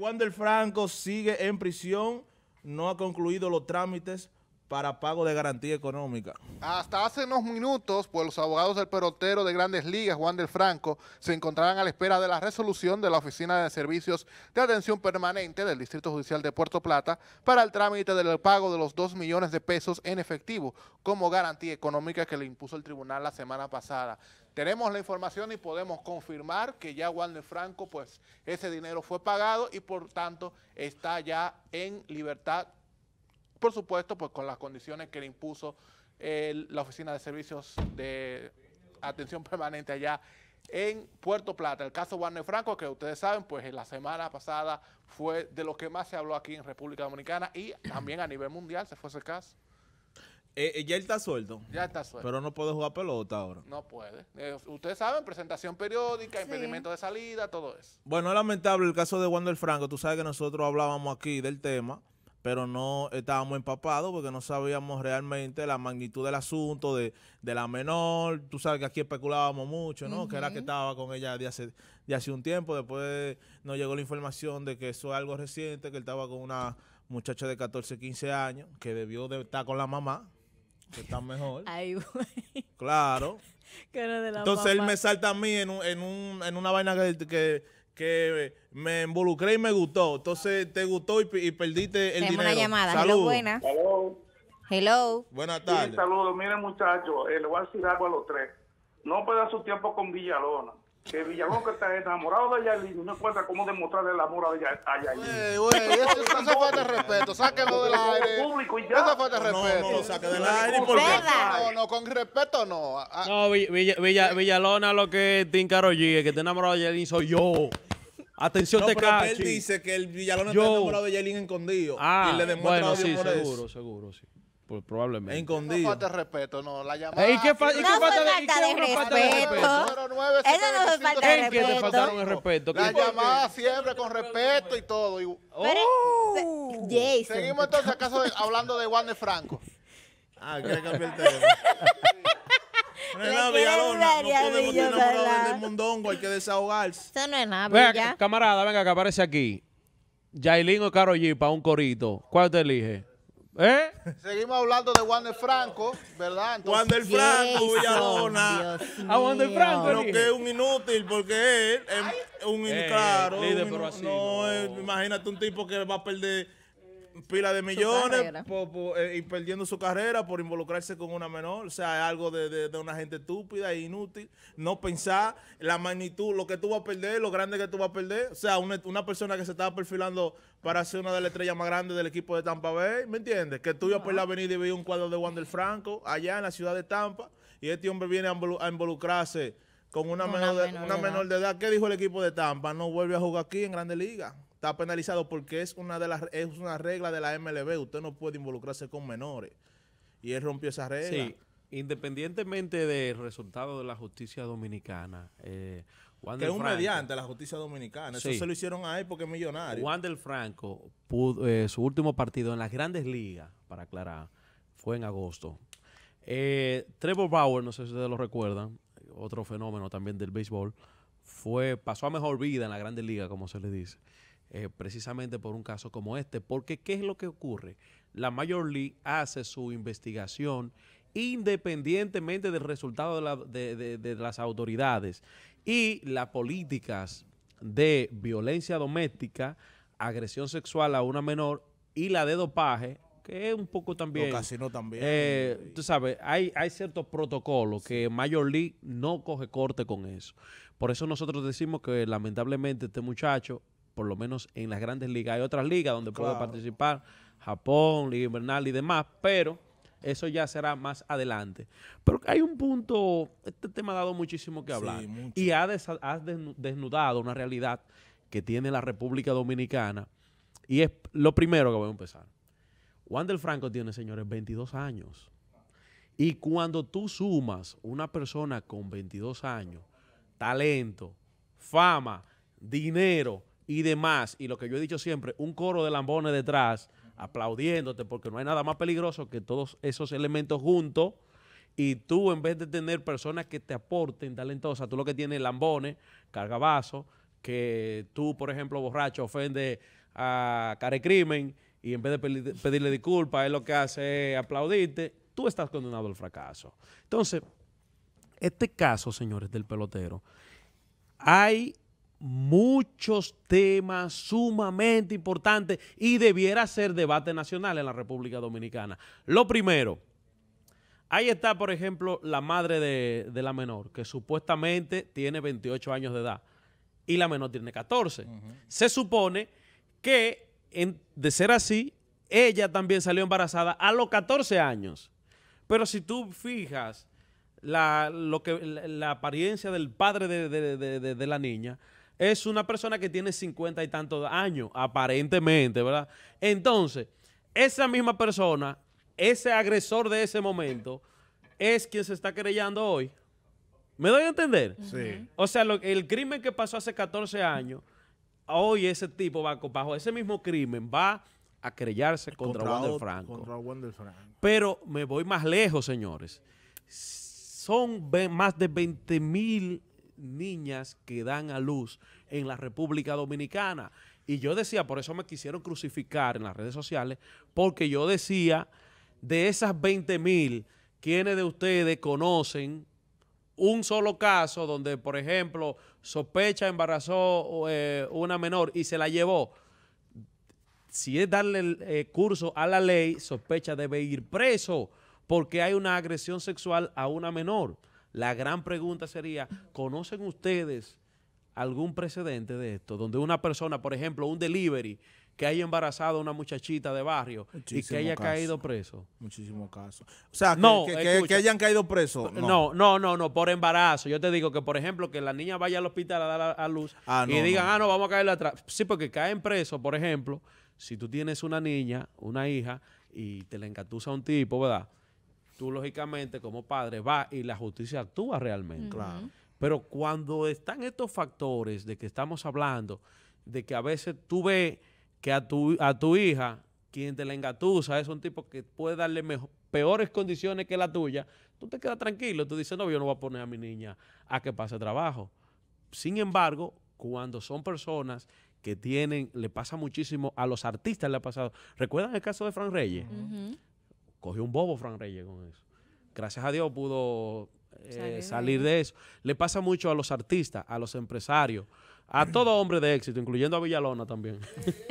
Wander Franco sigue en prisión, no ha concluido los trámites para pago de garantía económica. Hasta hace unos minutos, pues los abogados del pelotero de Grandes Ligas, Juan del Franco, se encontraban a la espera de la resolución de la Oficina de Servicios de Atención Permanente del Distrito Judicial de Puerto Plata para el trámite del pago de los 2 millones de pesos en efectivo como garantía económica que le impuso el tribunal la semana pasada. Tenemos la información y podemos confirmar que ya Juan del Franco, pues ese dinero fue pagado y por tanto está ya en libertad por supuesto, pues con las condiciones que le impuso la Oficina de Servicios de Atención Permanente allá en Puerto Plata. El caso Warner Franco, que ustedes saben, pues en la semana pasada fue de lo que más se habló aquí en República Dominicana y también a nivel mundial se fue ese caso. Eh, eh, ya él está suelto. Ya está suelto. Pero no puede jugar pelota ahora. No puede. Eh, ustedes saben, presentación periódica, impedimento de salida, todo eso. Bueno, es lamentable el caso de Wander Franco. Tú sabes que nosotros hablábamos aquí del tema pero no estábamos empapados porque no sabíamos realmente la magnitud del asunto de, la menor. Tú sabes que aquí especulábamos mucho, ¿no? Que era que estaba con ella de hace, de hace un tiempo. Después nos llegó la información de que eso es algo reciente, que él estaba con una muchacha de 14, 15 años, que debió de estar con la mamá, que está mejor. Ay, güey. Claro. Entonces él me salta a mí en, un, en, un, en una vaina que que me involucré y me gustó. Entonces te gustó y, perdiste el dinero. una llamada. Saludos. Buenas. Hello. Hello. Buenas tardes. saludos. Miren, muchachos, eh, le voy a decir algo a los tres. No puede su tiempo con Villalona. Que Villalona que está enamorado de Yailin no encuentra cómo demostrarle el amor a Yailin. Güey, güey, eso, eso fue de respeto. Sáquenlo del aire. Público y ya. Eso fue de respeto. No, no lo saque del aire. ¿Por qué? No, no, con respeto no. No, Villa, Villalona lo que es Tim G, que está enamorado de Yailin soy yo. Atención, no, te pero él dice que el Villalona está enamorado de Yailin escondido. Ah, y le demuestra bueno, sí, seguro, seguro, sí. Pues probablemente. Escondido. No falta de respeto, no. La llamada. ¿Y qué, fa y qué falta de, falta de, respeto? Eso no fue falta de respeto. ¿En qué te faltaron el respeto? La llamada siempre con respeto y todo. Y... Oh. Jason. Seguimos entonces acaso hablando de Juan de Franco. Ah, quiere cambiar el tema. No es nada, Villalona. No podemos tener una del mundongo, hay que desahogarse. Eso no es nada, Venga, camarada, venga, que aparece aquí. Yailin o Caro G para un corito. ¿Cuál te elige? ¿Eh? Seguimos hablando de Juan de Franco, ¿verdad? Entonces, Juan del Franco, Villalona. A Juan del Franco. No, que es un inútil, porque él es un, eh, claro. Líder, pero así, no, no, imagínate un tipo que va a perder pila de millones eh, y perdiendo su carrera por involucrarse con una menor. O sea, es algo de, una gente estúpida e inútil. No pensar la magnitud, lo que tú vas a perder, lo grande que tú vas a perder. O sea, una, persona que se estaba perfilando para ser una de las estrellas más grandes del equipo de Tampa Bay, ¿me entiendes? Que tú ibas por la avenida y veías un cuadro de Wander Franco allá en la ciudad de Tampa y este hombre viene a involucrarse con una, menor, de, una menor de edad. ¿Qué dijo el equipo de Tampa? No vuelve a jugar aquí en Grande Liga está penalizado porque es una de las es una regla de la MLB. Usted no puede involucrarse con menores. Y él rompió esa regla. Sí, independientemente del resultado de la justicia dominicana. Eh, que es un mediante la justicia dominicana. Eso se lo hicieron a él porque es millonario. Wander Franco, pudo, eh, su último partido en las grandes ligas, para aclarar, fue en agosto. Eh, Trevor Bauer, no sé si ustedes lo recuerdan, otro fenómeno también del béisbol, fue, pasó a mejor vida en la grandes ligas, como se le dice. Eh, precisamente por un caso como este. Porque ¿qué es lo que ocurre? La Major League hace su investigación independientemente del resultado de, las autoridades y las políticas de violencia doméstica, agresión sexual a una menor y la de dopaje, que es un poco también... casino también. Eh, tú sabes, hay, hay ciertos protocolos que Major League no coge corte con eso. Por eso nosotros decimos que lamentablemente este muchacho por lo menos en las grandes ligas. Hay otras ligas donde puede participar, Japón, Liga Invernal y demás, pero eso ya será más adelante. Pero hay un punto, este tema ha dado muchísimo que hablar y ha, desnudado una realidad que tiene la República Dominicana y es lo primero que voy a empezar. Wander Franco tiene, señores, 22 años. Y cuando tú sumas una persona con 22 años, talento, fama, dinero, y demás, y lo que yo he dicho siempre, un coro de lambones detrás, aplaudiéndote, porque no hay nada más peligroso que todos esos elementos juntos, y tú en vez de tener personas que te aporten talentosas, tú lo que tienes lambones, cargabazo que tú, por ejemplo, borracho, ofende a Care Crimen y en vez de pedirle disculpas, él lo que hace aplaudirte, tú estás condenado al fracaso. Entonces, este caso, señores, del pelotero, hay muchos temas sumamente importantes y debiera ser debate nacional en la República Dominicana. Lo primero, ahí está, por ejemplo, la madre de, la menor, que supuestamente tiene 28 años de edad y la menor tiene 14. Se supone que, de ser así, ella también salió embarazada a los 14 años. Pero si tú fijas la, lo que, la, apariencia del padre de la niña, es una persona que tiene 50 y tantos años, aparentemente, ¿verdad? Entonces, esa misma persona, ese agresor de ese momento, es quien se está querellando hoy. ¿Me doy a entender? Sí. O sea, el crimen que pasó hace 14 años, hoy ese tipo va bajo ese mismo crimen, va a querellarse contra, contra Franco. Contra Wander Franco. Pero me voy más lejos, señores. Son más de 20 mil niñas que dan a luz en la República Dominicana. Y yo decía, por eso me quisieron crucificar en las redes sociales, porque yo decía, de esas 20 mil, ¿quiénes de ustedes conocen un solo caso donde, por ejemplo, sospecha embarazó eh, una menor y se la llevó? Si es darle eh, curso a la ley, sospecha debe ir preso porque hay una agresión sexual a una menor. La gran pregunta sería, ¿conocen ustedes algún precedente de esto? Donde una persona, por ejemplo, un delivery, que haya embarazado a una muchachita de barrio y que haya caído preso. Muchísimos casos. O sea, que, que, hayan caído presos. No. no. no, no, por embarazo. Yo te digo que, por ejemplo, que la niña vaya al hospital a dar a, luz ah, y digan, ah, no, vamos a caerle atrás. Sí, porque caen presos, por ejemplo, si tú tienes una niña, una hija, y te la encatusa un tipo, ¿verdad? Tú lógicamente como padre vas y la justicia actúa realmente. Claro. Pero cuando están estos factores de que estamos hablando, de que a veces tú ves que a tu, a tu hija, quien te la engatusa, es un tipo que puede darle peores condiciones que la tuya, tú te quedas tranquilo, tú dices, no, yo no voy a poner a mi niña a que pase trabajo. Sin embargo, cuando son personas que tienen, le pasa muchísimo, a los artistas le ha pasado. ¿Recuerdan el caso de Fran Reyes? Cogió un bobo Fran Reyes con eso. Gracias a Dios pudo eh, salir, de eso. Le pasa mucho a los artistas, a los empresarios, a todo hombre de éxito, incluyendo a Villalona también.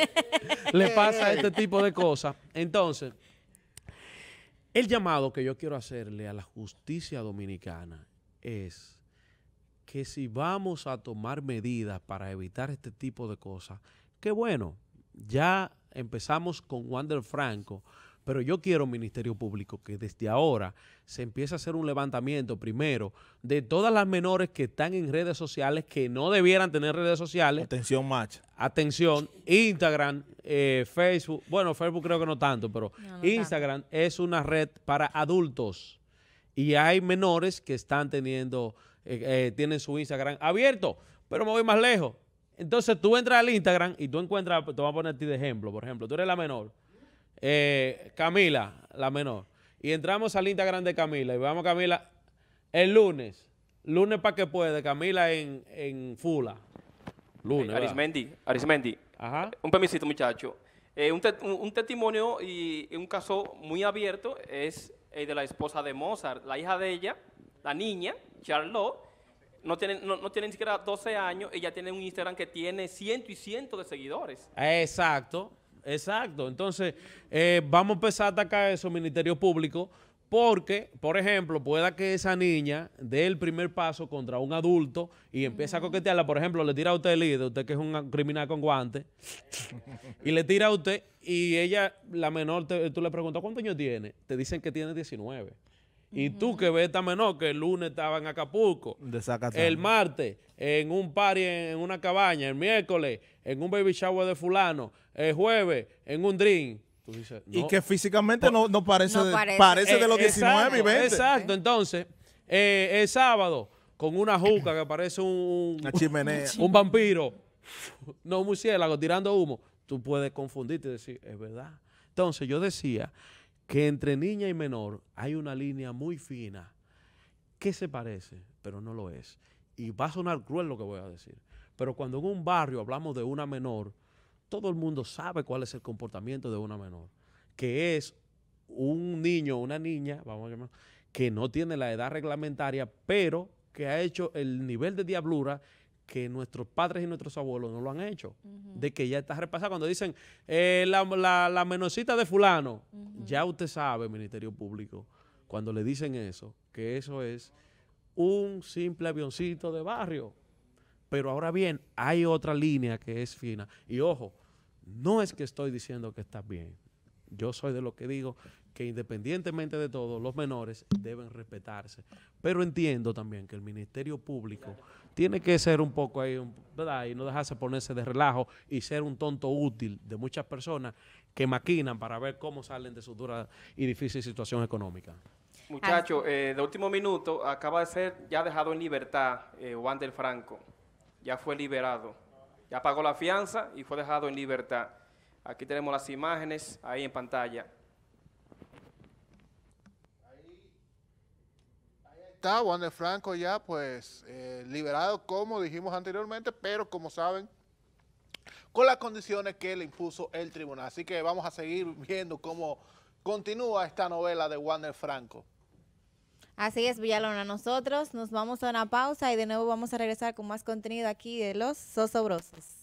Le pasa este tipo de cosas. Entonces, el llamado que yo quiero hacerle a la justicia dominicana es que si vamos a tomar medidas para evitar este tipo de cosas, que bueno, ya empezamos con Wander Franco, pero yo quiero, Ministerio Público, que desde ahora se empiece a hacer un levantamiento primero de todas las menores que están en redes sociales que no debieran tener redes sociales. Atención, match. Atención, Instagram, eh, Facebook. Bueno, Facebook creo que no tanto, pero Instagram es una red para adultos. Y hay menores que están teniendo, eh, eh, tienen su Instagram abierto, pero me voy más lejos. Entonces tú entras al Instagram y tú encuentras, te voy a poner a ti de ejemplo, por ejemplo, tú eres la menor eh, Camila, la menor. Y entramos al Instagram de Camila y vamos a Camila el lunes. Lunes para que puede, Camila en, en Fula. Lunes. Arismendi, Arismendi. Ajá. Un permisito, muchacho. Eh, un, un, testimonio y un caso muy abierto es el de la esposa de Mozart, la hija de ella, la niña, Charlotte, no tiene, no, no tiene ni siquiera 12 años, ella tiene un Instagram que tiene ciento y ciento de seguidores. Exacto. Exacto. Entonces, eh, vamos a empezar a atacar eso, Ministerio Público, porque, por ejemplo, pueda que esa niña dé el primer paso contra un adulto y empiece a coquetearla. Por ejemplo, le tira a usted el líder, usted que es un criminal con guantes, y le tira a usted y ella, la menor, tú le preguntas, ¿cuántos años tiene? Te dicen que tiene 19. Y tú que ves esta menor que el lunes estaba en Acapulco, el martes en un party en, una cabaña, el miércoles en un baby shower de fulano, el jueves en un drink. Y que físicamente no, no, parece, de, parece. de los 19 y 20. Exacto, entonces, eh, el sábado con una juca que parece un, una chimenea. un vampiro, no un murciélago tirando humo, tú puedes confundirte y decir, es verdad. Entonces yo decía que entre niña y menor hay una línea muy fina que se parece, pero no lo es. Y va a sonar cruel lo que voy a decir. Pero cuando en un barrio hablamos de una menor, todo el mundo sabe cuál es el comportamiento de una menor, que es un niño o una niña, vamos a llamar, que no tiene la edad reglamentaria, pero que ha hecho el nivel de diablura que nuestros padres y nuestros abuelos no lo han hecho. De que ya está repasado. Cuando dicen eh, la, la, menorcita de fulano, ya usted sabe, Ministerio Público, cuando le dicen eso, que eso es un simple avioncito de barrio. Pero ahora bien, hay otra línea que es fina. Y ojo, no es que estoy diciendo que está bien. Yo soy de lo que digo que independientemente de todo, los menores deben respetarse. Pero entiendo también que el Ministerio Público tiene que ser un poco ahí, ¿verdad? Y no dejarse ponerse de relajo y ser un tonto útil de muchas personas que maquinan para ver cómo salen de su dura y difícil situación económica. Muchacho, eh, de último minuto, acaba de ser ya dejado en libertad eh, Juan del Franco. Ya fue liberado. Ya pagó la fianza y fue dejado en libertad. Aquí tenemos las imágenes ahí en pantalla. Está Juan de Franco ya pues eh, liberado como dijimos anteriormente, pero como saben, con las condiciones que le impuso el tribunal. Así que vamos a seguir viendo cómo continúa esta novela de Juan de Franco. Así es, Villalona. Nosotros nos vamos a una pausa y de nuevo vamos a regresar con más contenido aquí de Los Sosobrosos.